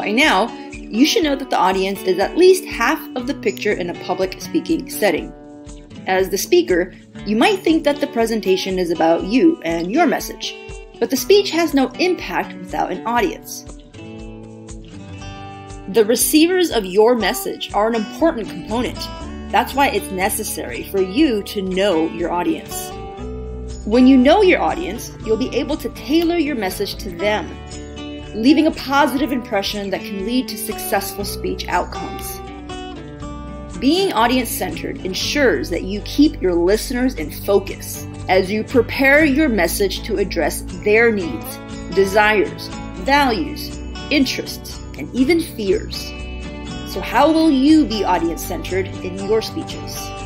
By now, you should know that the audience is at least half of the picture in a public speaking setting. As the speaker, you might think that the presentation is about you and your message, but the speech has no impact without an audience. The receivers of your message are an important component. That's why it's necessary for you to know your audience. When you know your audience, you'll be able to tailor your message to them, leaving a positive impression that can lead to successful speech outcomes. Being audience centered ensures that you keep your listeners in focus as you prepare your message to address their needs, desires, values, interests, and even fears. So, how will you be audience centered in your speeches?